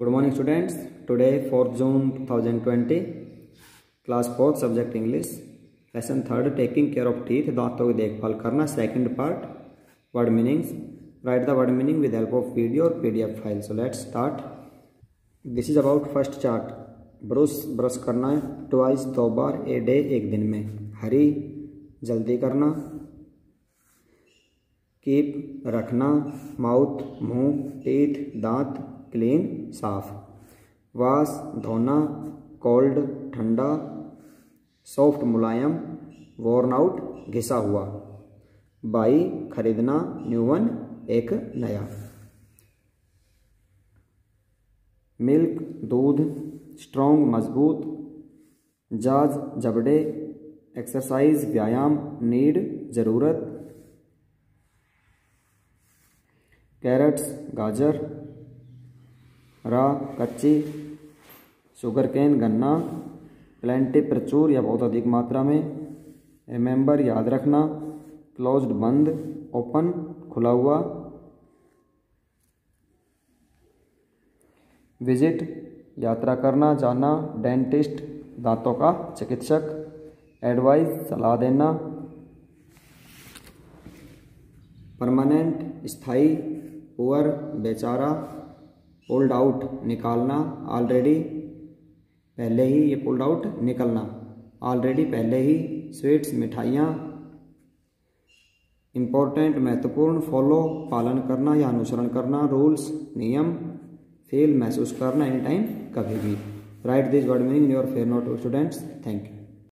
Good morning students today fourth June 2020 class fourth subject English lesson third taking care of teeth दांतों की देखभाल करना. Second part word meanings write the word meaning with help of video और PDF file so let's start this is about first chart brush brush करना है. Twice दो बार a day एक दिन में. हरी जल्दी करना. कीप रखना. माउथ मुँह टीथ दांत. क्लीन, साफ़। वाश धोना, कोल्ड, ठंडा, सॉफ्ट मुलायम वॉर्न आउट घिसा हुआ। बाई, खरीदना न्यू वन एक नया। मिल्क, दूध स्ट्रॉन्ग मज़बूत। जाज, जबड़े एक्सरसाइज व्यायाम, नीड, ज़रूरत। कैरेट्स गाजर। कच्ची, शुगर कैन गन्ना प्लेंटी प्रचुर या बहुत अधिक मात्रा में। रिमेंबर याद रखना क्लोज्ड बंद ओपन खुला हुआ। विज़िट यात्रा करना, जाना डेंटिस्ट दांतों का चिकित्सक। एडवाइस सलाह देना। परमानेंट स्थायी पुअर बेचारा। पुल्ड आउट निकालना ऑलरेडी पहले ही ये पुल्ड आउट निकलना। ऑलरेडी पहले ही स्वीट्स मिठाइयाँ इम्पोर्टेंट महत्वपूर्ण फॉलो पालन करना या अनुसरण करना रूल्स नियम फेल महसूस करना एनी टाइम कभी भी। Write this word meaning your fair note students thank you